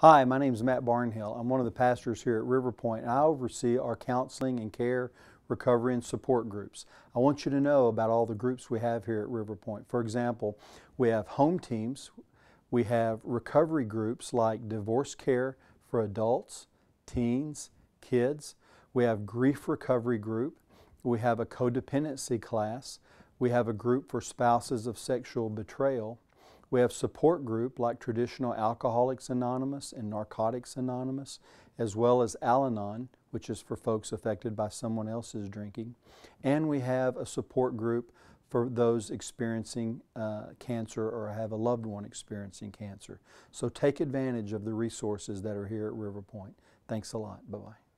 Hi, my name is Matt Barnhill. I'm one of the pastors here at River Pointe, and I oversee our counseling and care, recovery, and support groups. I want you to know about all the groups we have here at River Pointe. For example, we have home teams, we have recovery groups like divorce care for adults, teens, kids. We have grief recovery group. We have a codependency class. We have a group for spouses of sexual betrayal. We have support group like traditional Alcoholics Anonymous and Narcotics Anonymous, as well as Al-Anon, which is for folks affected by someone else's drinking. And we have a support group for those experiencing uh, cancer or have a loved one experiencing cancer. So take advantage of the resources that are here at River Pointe. Thanks a lot. Bye-bye.